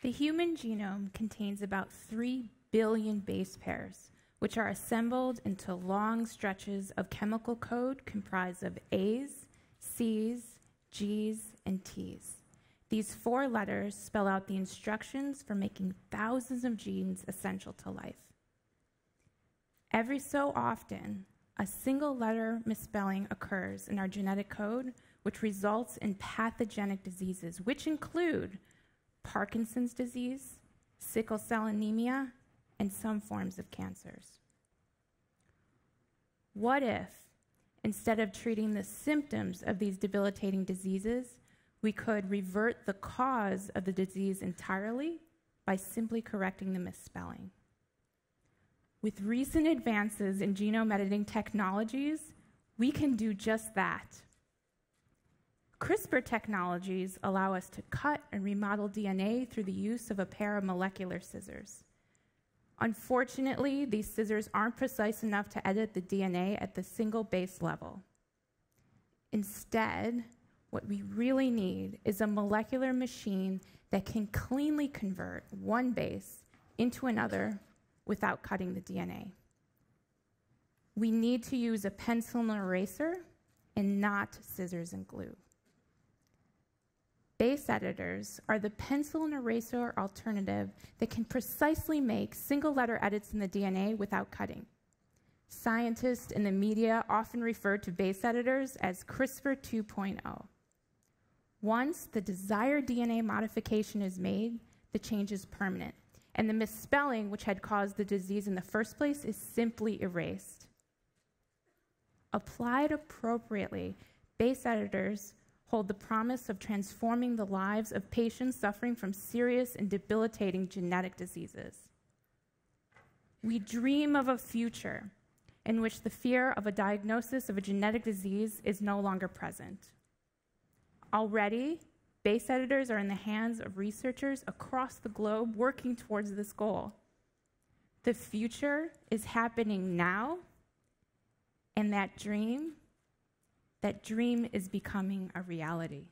The human genome contains about 3 billion base pairs, which are assembled into long stretches of chemical code comprised of A's, C's, G's, and T's. These four letters spell out the instructions for making thousands of genes essential to life. Every so often, a single letter misspelling occurs in our genetic code, which results in pathogenic diseases, which include Parkinson's disease, sickle cell anemia, and some forms of cancers. What if, instead of treating the symptoms of these debilitating diseases, we could revert the cause of the disease entirely by simply correcting the misspelling? With recent advances in genome editing technologies, we can do just that. CRISPR technologies allow us to cut and remodel DNA through the use of a pair of molecular scissors. Unfortunately, these scissors aren't precise enough to edit the DNA at the single base level. Instead, what we really need is a molecular machine that can cleanly convert one base into another without cutting the DNA. We need to use a pencil and eraser and not scissors and glue. Base editors are the pencil and eraser alternative that can precisely make single letter edits in the DNA without cutting. Scientists in the media often refer to base editors as CRISPR 2.0. Once the desired DNA modification is made, the change is permanent and the misspelling which had caused the disease in the first place is simply erased. Applied appropriately, base editors hold the promise of transforming the lives of patients suffering from serious and debilitating genetic diseases. We dream of a future in which the fear of a diagnosis of a genetic disease is no longer present. Already, Base editors are in the hands of researchers across the globe working towards this goal. The future is happening now, and that dream, that dream is becoming a reality.